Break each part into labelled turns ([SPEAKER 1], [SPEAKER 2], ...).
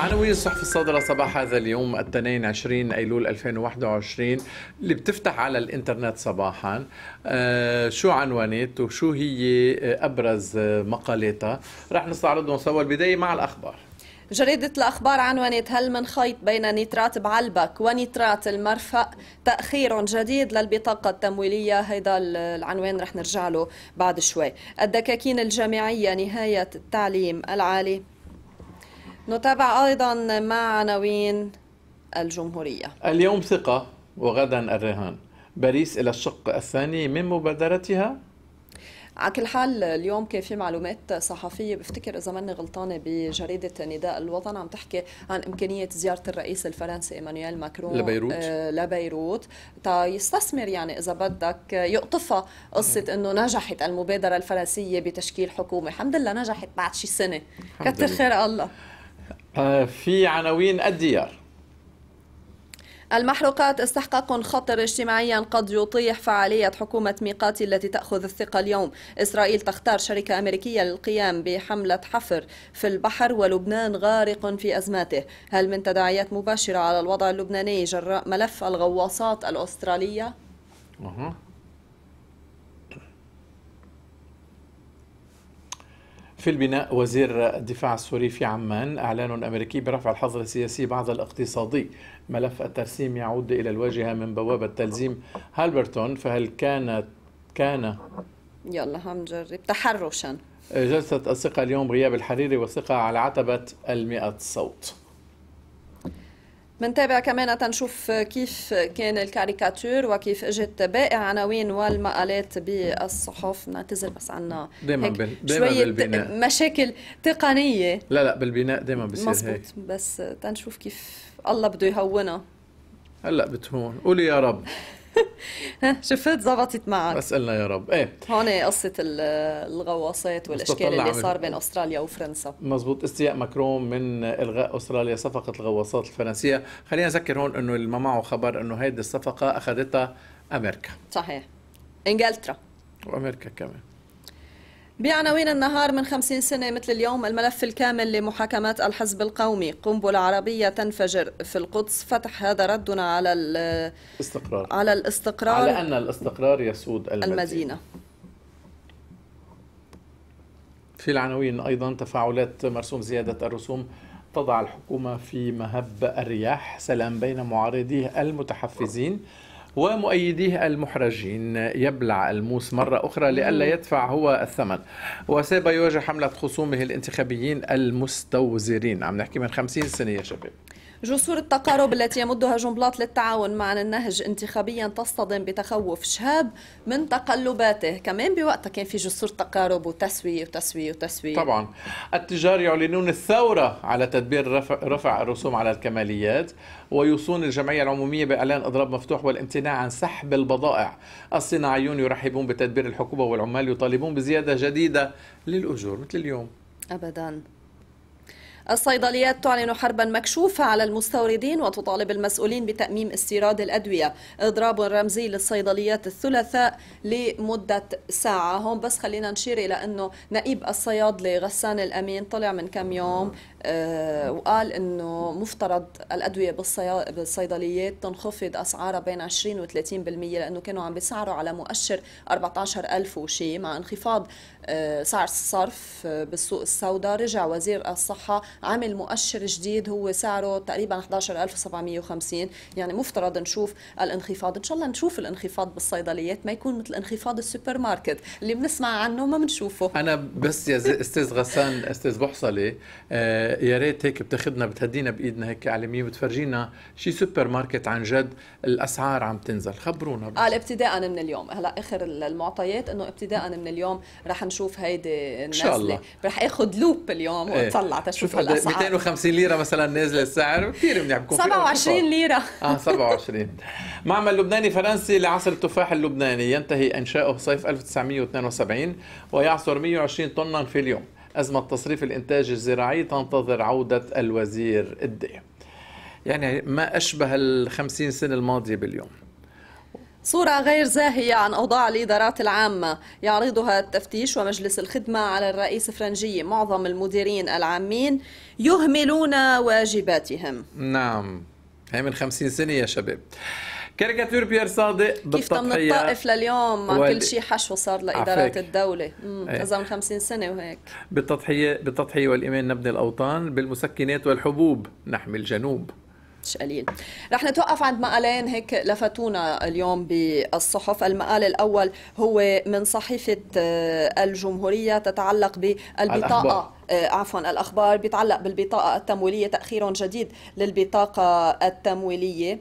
[SPEAKER 1] عناوين الصحف الصادرة صباح هذا اليوم الاثنين 20 أيلول 2021 اللي بتفتح على الإنترنت صباحا. آه شو عنوانات وشو هي؟ أبرز مقالاتها رح نستعرضهم سوا. البداية مع الأخبار.
[SPEAKER 2] جريدة الأخبار عنونت هل من خيط بين نيترات بعلبك ونيترات المرفأ؟ تأخير جديد للبطاقة التمويلية. هيدا العنوان رح نرجع له بعد شوي. الدكاكين الجامعية نهاية التعليم العالي. نتابع أيضا مع عناوين الجمهورية.
[SPEAKER 1] اليوم ثقة وغدا الرهان. باريس إلى الشق الثاني من مبادرتها.
[SPEAKER 2] على كل حال اليوم كان في معلومات صحفية. بفتكر إذا ماني غلطانة بجريدة نداء الوطن عم تحكي عن إمكانية زيارة الرئيس الفرنسي إيمانويل ماكرون
[SPEAKER 1] لبيروت.
[SPEAKER 2] آه لبيروت. تا يستثمر يعني إذا بدك يقطفها قصة إنه نجحت المبادرة الفرنسية بتشكيل حكومة. الحمد لله نجحت بعد شي سنة. كتر خير الله.
[SPEAKER 1] في عناوين الديار.
[SPEAKER 2] المحروقات استحقاق خطر اجتماعيا قد يطيح فعالية حكومة ميقاتي التي تأخذ الثقة اليوم. إسرائيل تختار شركة أمريكية للقيام بحملة حفر في البحر ولبنان غارق في أزماته. هل من تداعيات مباشرة على الوضع اللبناني جراء ملف الغواصات الأسترالية؟
[SPEAKER 1] في البناء وزير الدفاع السوري في عمان إعلان أمريكي برفع الحظر السياسي بعد الاقتصادي. ملف الترسيم يعود إلى الواجهة من بوابه تلزيم هالبرتون فهل كانت كان
[SPEAKER 2] يلا عم نجرب تحرشا.
[SPEAKER 1] جلسة الثقة اليوم غياب الحريري والثقة على عتبة المئة صوت.
[SPEAKER 2] منتابع كمان تنشوف كيف كان الكاريكاتير وكيف اجت باقي عناوين والمقالات بالصحف. نعتذر بس عنا
[SPEAKER 1] دائما بال... دايما بالبناء.
[SPEAKER 2] مشاكل تقنية.
[SPEAKER 1] لا لا بالبناء دائما بصير
[SPEAKER 2] مزبوط بس تنشوف كيف الله بده يهونها.
[SPEAKER 1] هلأ بتهون. قولي يا رب.
[SPEAKER 2] شفت زبطت معك.
[SPEAKER 1] بس قلنا يا رب. إيه.
[SPEAKER 2] هون قصة الغواصات والأشكال اللي صار بين أستراليا وفرنسا.
[SPEAKER 1] مزبوط. استياء ماكرون من إلغاء أستراليا صفقة الغواصات الفرنسية. خلينا نذكر هون إنه ما معه خبر إنه هيدي الصفقة أخذتها أمريكا.
[SPEAKER 2] صحيح. إنجلترا.
[SPEAKER 1] وأمريكا كمان.
[SPEAKER 2] بعناوين النهار من خمسين سنة مثل اليوم الملف الكامل لمحاكمات الحزب القومي. قنبلة عربية تنفجر في القدس. فتح هذا ردنا على
[SPEAKER 1] الاستقرار.
[SPEAKER 2] على الاستقرار.
[SPEAKER 1] على أن الاستقرار يسود المدينة, المدينة. في العناوين أيضا تفاعلات مرسوم زيادة الرسوم. تضع الحكومة في مهب الرياح. سلام بين معارضيه المتحفزين. ومؤيديه المحرجين. يبلع الموس مرة أخرى لئلا يدفع هو الثمن. وسيبقى حملة خصومه الانتخابيين المستوزرين. عم نحكي من خمسين سنة يا شباب.
[SPEAKER 2] جسور التقارب التي يمدها جنبلاط للتعاون مع النهج انتخابيا تصطدم بتخوف شهاب من تقلباته. كمان بوقتها كان في جسور تقارب وتسوية وتسوية وتسوية.
[SPEAKER 1] طبعا. التجار يعلنون الثورة على تدبير رفع, رفع الرسوم على الكماليات ويوصون الجمعية العمومية بإعلان إضراب مفتوح والامتناع عن سحب البضائع. الصناعيون يرحبون بتدبير الحكومة والعمال يطالبون بزيادة جديدة للأجور مثل اليوم.
[SPEAKER 2] أبداً. الصيدليات تعلن حربا مكشوفة على المستوردين وتطالب المسؤولين بتأميم استيراد الأدوية. إضراب رمزي للصيدليات الثلاثاء لمدة ساعة. هون بس خلينا نشير إلى أنه نائب الصيادلي غسان الأمين طلع من كم يوم آه، وقال إنه مفترض الأدوية بالصيدليات تنخفض أسعارها بين 20 و 30% لأنه كانوا عم بيسعروا على مؤشر 14000 وشيء مع انخفاض سعر الصرف آه، بالسوق السوداء. رجع وزير الصحة عمل مؤشر جديد هو سعره تقريبا 11750 يعني مفترض نشوف الانخفاض. إن شاء الله نشوف الانخفاض بالصيدليات ما يكون مثل انخفاض السوبر ماركت اللي بنسمع عنه ما بنشوفه.
[SPEAKER 1] أنا بس يا أستاذ غسان أستاذ بحصلي يا ريت هيك بتاخذنا بتهدينا بإيدنا هيك إعلامية بتفرجينا شي سوبر ماركت عن جد الأسعار عم تنزل. خبرونا.
[SPEAKER 2] قال ابتداء من اليوم. هلا آخر المعطيات إنه ابتداء من اليوم رح نشوف هيدي النازله ان شاء الله. رح اخذ loupe اليوم
[SPEAKER 1] إيه.
[SPEAKER 2] وأطلع
[SPEAKER 1] تشوف الأسعار. 250 ليرة مثلا نازلة السعر كثير منيح بكون
[SPEAKER 2] 27 ليرة.
[SPEAKER 1] آه 27 معمل لبناني فرنسي لعصر التفاح اللبناني. ينتهي إنشاؤه صيف 1972 ويعصر 120 طنا في اليوم. أزمة تصريف الإنتاج الزراعي تنتظر عودة الوزير الذي يعني ما أشبه الخمسين سنة الماضية باليوم.
[SPEAKER 2] صورة غير زاهية عن أوضاع الإدارات العامة. يعرضها التفتيش ومجلس الخدمة على الرئيس فرنجي معظم المديرين العامين يهملون واجباتهم.
[SPEAKER 1] نعم. هي من خمسين سنة يا شباب. كاريكاتير بيير صادق
[SPEAKER 2] كيف من الطائف لليوم؟ مع وال... كل شيء حشو صار لإدارات. الدولة. إذا من خمسين سنة وهيك.
[SPEAKER 1] بالتضحية بالتضحية والإيمان نبني الأوطان بالمسكنات والحبوب نحمي الجنوب.
[SPEAKER 2] مش قليل. رح نتوقف عند مقالين هيك لفتونا اليوم بالصحف. المقال الأول هو من صحيفة آه، الجمهورية تتعلق بالبطاقة آه، عفوا الأخبار. بيتعلق بالبطاقة التمويلية تأخير جديد للبطاقة التمويلية.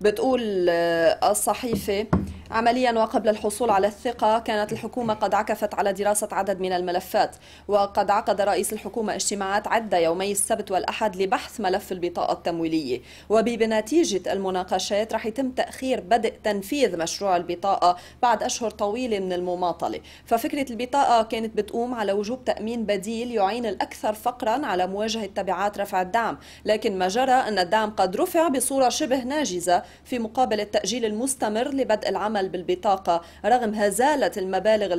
[SPEAKER 2] بتقول آه، الصحيفة عمليا وقبل الحصول على الثقة كانت الحكومة قد عكفت على دراسة عدد من الملفات وقد عقد رئيس الحكومة اجتماعات عدة يومي السبت والأحد لبحث ملف البطاقة التمويلية وبنتيجة المناقشات رح يتم تأخير بدء تنفيذ مشروع البطاقة بعد أشهر طويلة من المماطلة. ففكرة البطاقة كانت بتقوم على وجوب تأمين بديل يعين الأكثر فقرا على مواجهة تبعات رفع الدعم. لكن ما جرى أن الدعم قد رفع بصورة شبه ناجزة في مقابل التأجيل المستمر لبدء العمل العمل بالبطاقة رغم هزالة المبالغ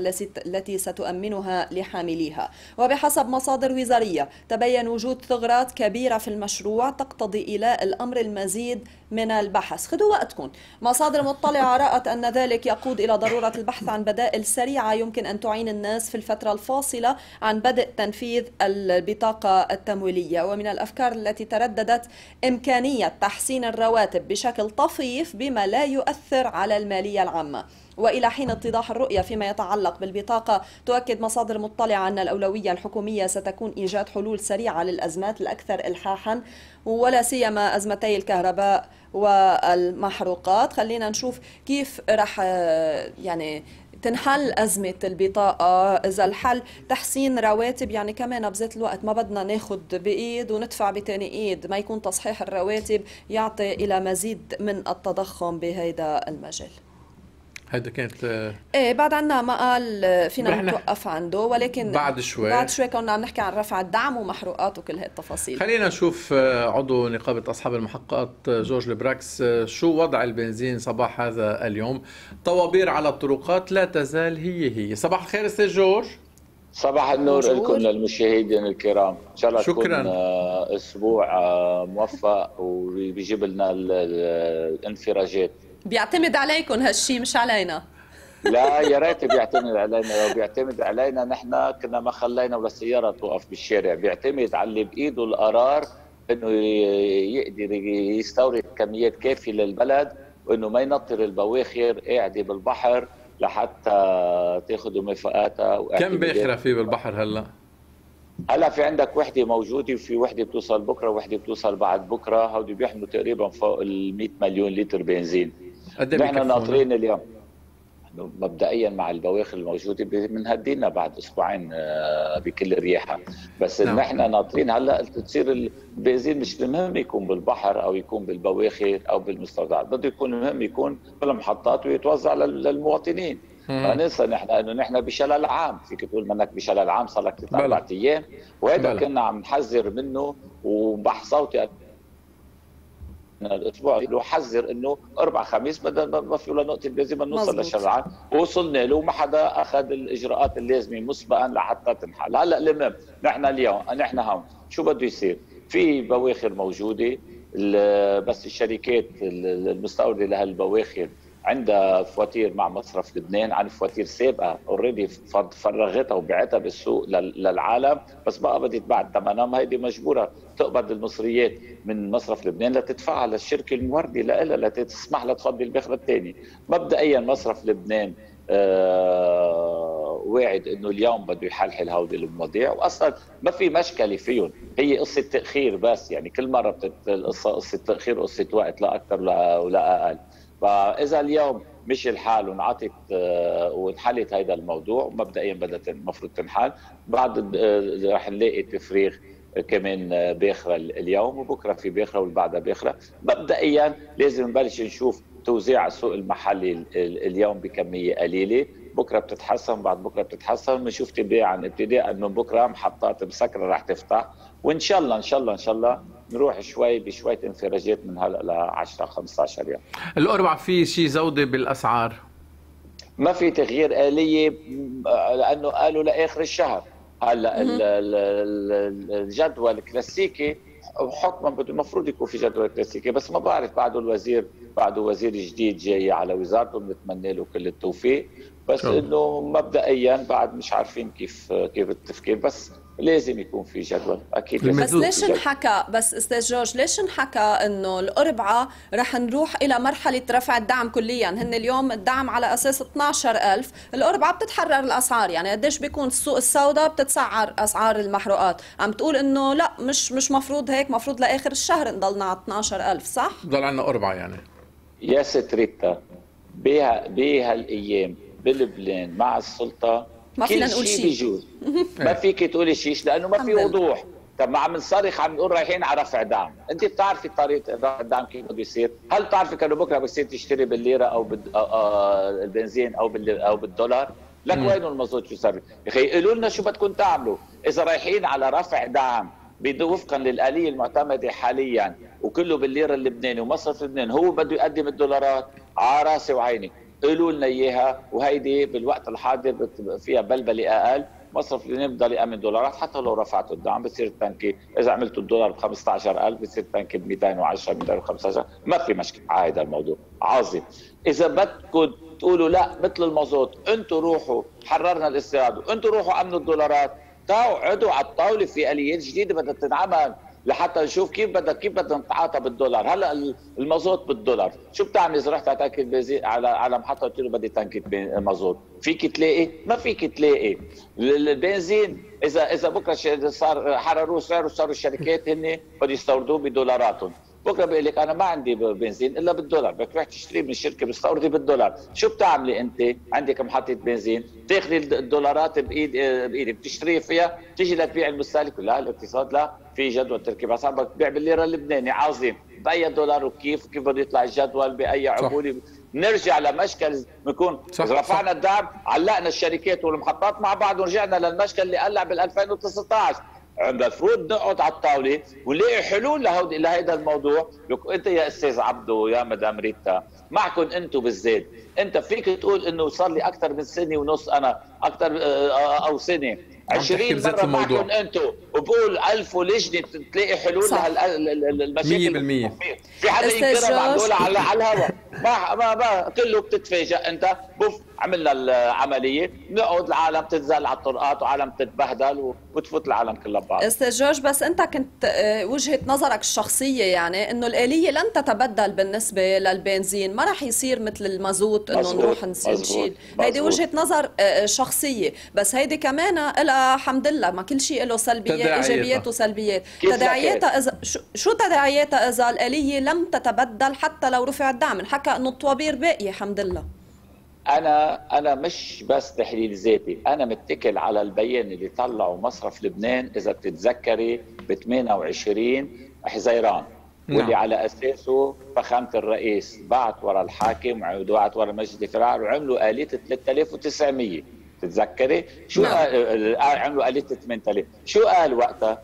[SPEAKER 2] التي ستؤمنها لحامليها. وبحسب مصادر وزارية تبين وجود ثغرات كبيرة في المشروع تقتضي إيلاء الأمر المزيد من البحث. خذوا وقتكم. مصادر مطلعة رأت أن ذلك يقود إلى ضرورة البحث عن بدائل سريعة يمكن أن تعين الناس في الفترة الفاصلة عن بدء تنفيذ البطاقة التمويلية. ومن الأفكار التي ترددت إمكانية تحسين الرواتب بشكل طفيف بما لا يؤثر على المالية العامة. وإلى حين اتضاح الرؤية فيما يتعلق بالبطاقة تؤكد مصادر مطلعه أن الأولوية الحكومية ستكون إيجاد حلول سريعة للأزمات الأكثر الحاحا ولا سيما أزمتي الكهرباء والمحروقات. خلينا نشوف كيف رح يعني تنحل أزمة البطاقة. إذا الحل تحسين رواتب يعني كمان بذات الوقت ما بدنا ناخد بإيد وندفع بتاني إيد. ما يكون تصحيح الرواتب يعطي إلى مزيد من التضخم بهذا المجال.
[SPEAKER 1] هيدا كانت
[SPEAKER 2] إيه بعد عنا مقال فينا نتوقف عنده ولكن
[SPEAKER 1] بعد شوي.
[SPEAKER 2] بعد شوي كنا عم نحكي عن رفع الدعم ومحروقات وكل هاي التفاصيل.
[SPEAKER 1] خلينا نشوف آه، عضو نقابة أصحاب المحققات آه، جورج البراكس آه، شو وضع البنزين صباح هذا اليوم. طوابير على الطرقات لا تزال هي هي. صباح الخير أستاذ جورج.
[SPEAKER 3] صباح النور لكم للمشاهدين الكرام. إن شاء الله شكرا. تكون أسبوع موفق وبيجيب لنا الانفراجات.
[SPEAKER 2] بيعتمد عليكم هالشيء مش علينا.
[SPEAKER 3] لا يا ريت بيعتمد علينا. لو بيعتمد علينا نحن كنا ما خلينا ولا سيارة توقف بالشارع. بيعتمد على اللي بإيده القرار إنه يقدر يستورد كميات كافية للبلد وإنه ما ينطر البواخر قاعدة بالبحر لحتى تاخذ مفاقاتها
[SPEAKER 1] كم باخرة في بالبحر هلأ؟
[SPEAKER 3] هلأ في عندك وحدة موجودة وفي وحدة بتوصل بكرة وحده بتوصل بعد بكرة. هودي بيحملوا تقريبا فوق ال 100 مليون لتر بنزين. نحن ناطرين اليوم. مبدئيا مع البواخر الموجوده بنهدينا بعد أسبوعين آه، بكل الرياحه بس نعم. نحن ناطرين. هلأ تصير البنزين مش المهم يكون بالبحر أو يكون بالبواخر أو بالمستودعات بده يكون المهم يكون بالمحطات ويتوزع للمواطنين. ما ننسى نحن إنه نحن بشلل عام. فيك تقول منك بشلل عام صار لك ثلاث أربع أيام. وهذا كنا عم نحذر منه وبح صوتي الأسبوع. له حذر إنه أربع خميس بدل ما في ولا نقطة لازم نوصل للشرعان وصلنا له وما حدا أخذ الإجراءات اللازمة مسبقا لحتى تنحل. هلأ المهم نحن اليوم نحن هون. شو بده يصير؟ في بواخر موجودة بس الشركات المستوردة لهالبواخر عندها فواتير مع مصرف لبنان عن فواتير سابقة already فرغتها وبعتها بالسوق للعالم بس بقى بدت بعد. ثمنها هيدي مجبورة تقبض المصريات من مصرف لبنان لتدفعها للشركة المورده لها لتسمح لها تفضي الباخرة الثانية مبدئيا مصرف لبنان آه واعد إنه اليوم بده يحلحل هودي المواضيع واصلا ما في مشكلة فيهم. هي قصة تأخير بس يعني كل مرة بتت... قصة تأخير قصة وقت لا أكثر ولا أقل. فإذا اليوم مشي الحال وانعطت آه، وانحلت هذا الموضوع مبدئيا بدات المفروض تنحل. بعد آه، رح نلاقي تفريغ كمان آه، باخره اليوم وبكره في باخره والبعدها باخره مبدئيا لازم نبلش نشوف توزيع السوق المحلي اليوم بكمية قليلة. بكره بتتحسن بعد بكره بتتحسن. بنشوف تباعا ابتداء من بكرة محطات مسكرة رح تفتح. وإن شاء الله إن شاء الله إن شاء الله نروح شوي بشوية انفراجات من هلا ل 10 15 يوم.
[SPEAKER 1] الاربع في شيء زودة بالأسعار؟
[SPEAKER 3] ما في تغيير آلية لأنه قالوا لآخر الشهر. هلا الجدول الكلاسيكي حكما المفروض يكون في جدول كلاسيكي بس ما بعرف بعده الوزير بعده وزير جديد جاي على وزارته بنتمنى له كل التوفيق. بس إنه مبدئيا بعد مش عارفين كيف كيف التفكير بس لازم يكون في جدول. أكيد
[SPEAKER 2] بس ليش انحكى؟ بس أستاذ جورج ليش انحكى إنه الأربعة رح نروح إلى مرحلة رفع الدعم كليا؟ هن اليوم الدعم على أساس 12000 الأربعة بتتحرر الأسعار يعني قديش بيكون السوق السوداء بتتسعر أسعار المحروقات؟ عم تقول إنه لا مش مش مفروض هيك مفروض لآخر الشهر نضلنا على 12000 صح؟
[SPEAKER 1] ضل عندنا أربعة يعني.
[SPEAKER 3] يا ست ريتا بها بهالأيام بلبنان مع السلطة
[SPEAKER 2] ما فينا نقول شيء
[SPEAKER 3] بيجوز. ما فيك تقولي شيء لأنه ما في وضوح. طب ما عم نصرخ عم نقول رايحين على رفع دعم، أنت بتعرفي طريقة رفع الدعم كيف بده يصير؟ هل بتعرفي كانه بكرة بصير تشتري بالليرة أو بالبنزين أو أو بالدولار؟ لك وين المازوت شو صار؟ يا أخي قولوا لنا شو بدكم تعملوا؟ إذا رايحين على رفع دعم وفقا للآلية المعتمدة حاليا وكله بالليرة اللبناني ومصرف لبنان هو بده يقدم الدولارات. على راسي وعيني. قولوا لنا إياها وهيدي بالوقت الحاضر فيها بلبلة أقل. مصرف لبنان بضل يامن دولارات حتى لو رفعتوا الدعم بصير التنكي إذا عملتوا الدولار ب 15000 بصير التنكي ب 210 215 ما في مشكلة على هذا الموضوع. عظيم. إذا بدكم تقولوا لا مثل المازوت أنتم روحوا حررنا الاستيراد وأنتم روحوا أمنوا الدولارات. تعوا على الطاولة في اليات جديدة بدها تنعمل. لحتى نشوف كيف بدنا كيف بدنا نتعاطى بالدولار. هلأ المازوت بالدولار. شو بتعمل إذا رحت بنزين على على محطة قلت له بدي تنكة مازوت فيك تلاقي؟ ما فيك تلاقي. البنزين اذا إذا بكرة صار حرروه سعره صاروا الشركات هن بده يستوردوه بدولاراتهم. بكرة بيقول لك أنا ما عندي بنزين إلا بالدولار بدك تروح تشتري من الشركة مستوردة بالدولار. شو بتعملي أنت؟ عندك محطه بنزين. تاخذي الدولارات بايد بايدك بتشتري فيها تيجي لتبيع المستهلك. لا الاقتصاد لا. في جدول تركيب أسعار بدك تبيع بالليرة اللبناني عظيم. بأي دولار وكيف؟ وكيف بده يطلع الجدول؟ بأي عموله نرجع لمشكل بنكون رفعنا الدعم علقنا الشركات والمحطات مع بعض ورجعنا للمشكل اللي قلع بال 2019 المفروض نقعد على الطاولة ونلاقي حلول لهودي لهيدا الموضوع؟ لك انت يا أستاذ عبدو يا مدام ريتا معكم أنتم بالذات انت فيك تقول انه صار لي أكثر من سنة ونص أنا أكثر آه، آه، أو سنة. 20 مرة معكم أنتم وبقول ألف ولجنة تلاقي حلول
[SPEAKER 1] للمشاكل
[SPEAKER 3] 100% في حدا ينكرها على على الهواء ما ما ما كله بتتفاجئ انت بوف عملنا العملية. بنقعد العالم تنزل على الطرقات وعالم تتبهدل وتفوت العالم كلها ببعض.
[SPEAKER 2] أستاذ جورج بس انت كنت آه، وجهة نظرك الشخصية يعني إنه الآلية لن تتبدل بالنسبة للبنزين. ما راح يصير مثل المازوت إنه نروح نشيل. هيدي وجهة نظر آه، شخصية. بس هيدي كمان لها حمد لله ما كل شيء له سلبيات إيجابيات وسلبيات. تداعياتها اذا شو تداعياتها إذا الآلية لم تتبدل حتى لو رفع الدعم انحكى إنه الطوابير باقية الحمد لله
[SPEAKER 3] أنا أنا مش بس تحليل ذاتي. أنا متكل على البيان اللي طلعوا مصرف لبنان إذا بتتذكري ب 28 حزيران. نعم. واللي على أساسه فخامة الرئيس بعت ورا الحاكم وبعت ورا مجلس الدفاع وعملوا آلية 3900 تتذكري شو نعم. قال عملوا آلية 8000 شو قال وقتها؟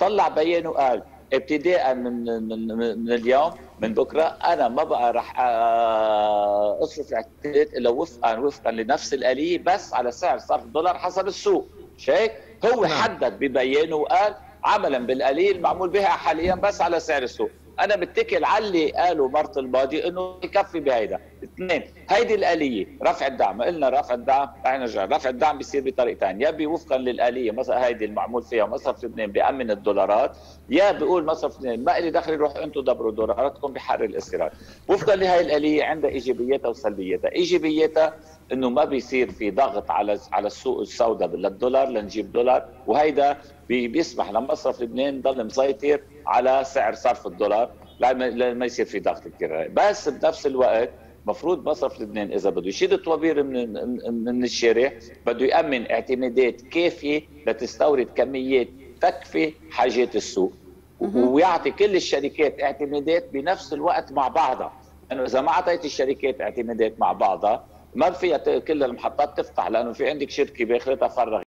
[SPEAKER 3] طلع بيان وقال ابتداء من من من اليوم من بكرة أنا ما بقى راح آه، أصرف الاعتمادات إلا وفقا وفقا لنفس الآلية بس على سعر صرف الدولار حسب السوق شيك هو نعم. حدد ببيانه وقال عملا بالاليه المعمول بها حاليا بس على سعر السوق. أنا بتكل على اللي قالوا مرت الماضي انه يكفي بهيدا. اثنين هيدي الآلية رفع الدعم. قلنا رفع الدعم رح نرجع. رفع الدعم بيصير بطريقتين يا وفقا للآلية مثلا هيدي المعمول فيها مصرف لبنان بيامن الدولارات يا بيقول مصرف لبنان ما لي دخل روح أنتم دبروا دولاراتكم بحر الاستيراد وفقا لهي الآلية عندها إيجابياتها وسلبياتها. إيجابياتها إنه ما بيصير في ضغط على على السوق السوداء للدولار لنجيب دولار. وهيدا بيسمح لمصرف لبنان يضل مسيطر على سعر صرف الدولار. لما يصير في ضغط كثير بس بنفس الوقت مفروض مصرف لبنان إذا بده يشيل الطوابير من من الشارع بده يأمن اعتمادات كافية لتستورد كميات تكفي حاجات السوق. ويعطي كل الشركات اعتمادات بنفس الوقت مع بعضها. لأنه إذا ما أعطيت الشركات اعتمادات مع بعضها ما فيها كل المحطات تفتح لأنه في عندك شركة بآخرتها فرغ